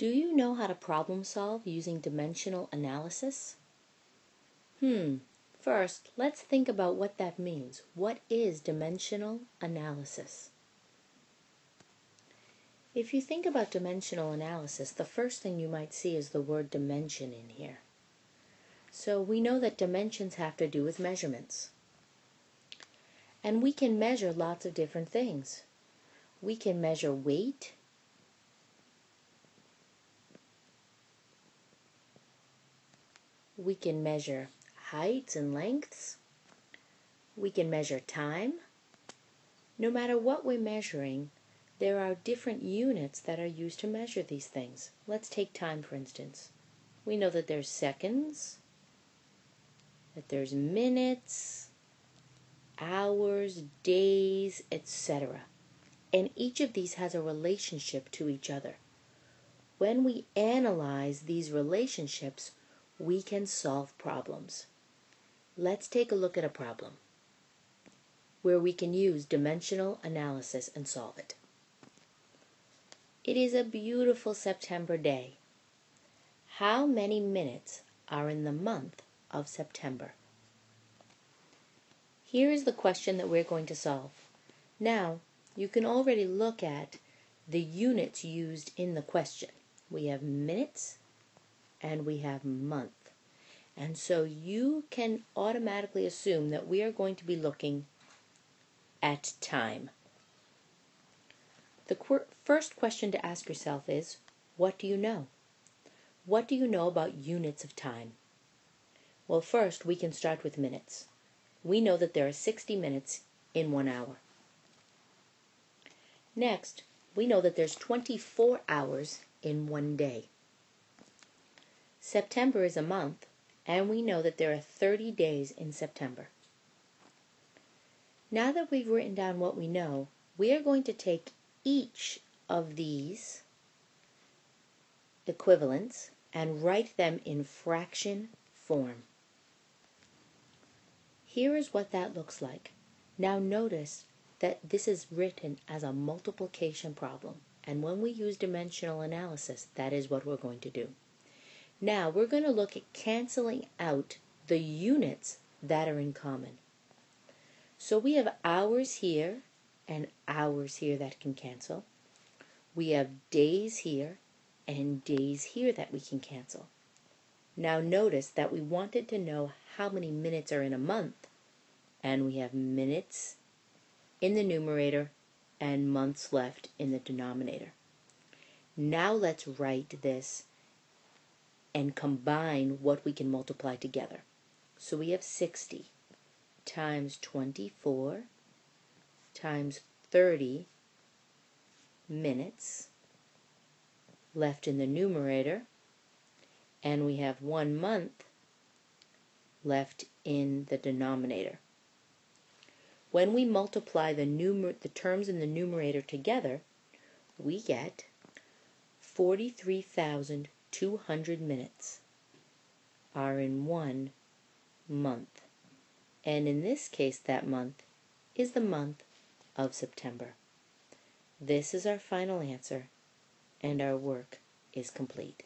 Do you know how to problem solve using dimensional analysis? Hmm, first, let's think about what that means. What is dimensional analysis? If you think about dimensional analysis, the first thing you might see is the word dimension in here. So we know that dimensions have to do with measurements. And we can measure lots of different things. We can measure weight. We can measure heights and lengths. We can measure time. No matter what we're measuring, there are different units that are used to measure these things. Let's take time for instance. We know that there's seconds, that there's minutes, hours, days, etc. And each of these has a relationship to each other. When we analyze these relationships, we can solve problems. Let's take a look at a problem where we can use dimensional analysis and solve it. It is a beautiful September day. How many minutes are in the month of September? Here is the question that we're going to solve. Now, you can already look at the units used in the question. We have minutes and we have month. And so you can automatically assume that we are going to be looking at time. The qu first question to ask yourself is, what do you know? What do you know about units of time? Well, first, we can start with minutes. We know that there are 60 minutes in one hour. Next, we know that there's 24 hours in one day. September is a month, and we know that there are 30 days in September. Now that we've written down what we know, we are going to take each of these equivalents and write them in fraction form. Here is what that looks like. Now notice that this is written as a multiplication problem. And when we use dimensional analysis, that is what we're going to do. Now we're going to look at canceling out the units that are in common. So we have hours here and hours here that can cancel. We have days here and days here that we can cancel. Now notice that we wanted to know how many minutes are in a month, and we have minutes in the numerator and months left in the denominator. Now let's write this and combine what we can multiply together. So we have 60 times 24 times 30 minutes left in the numerator and we have one month left in the denominator. When we multiply the, numer the terms in the numerator together, we get 43,200 minutes are in one month. And in this case, that month is the month of September. This is our final answer, and our work is complete.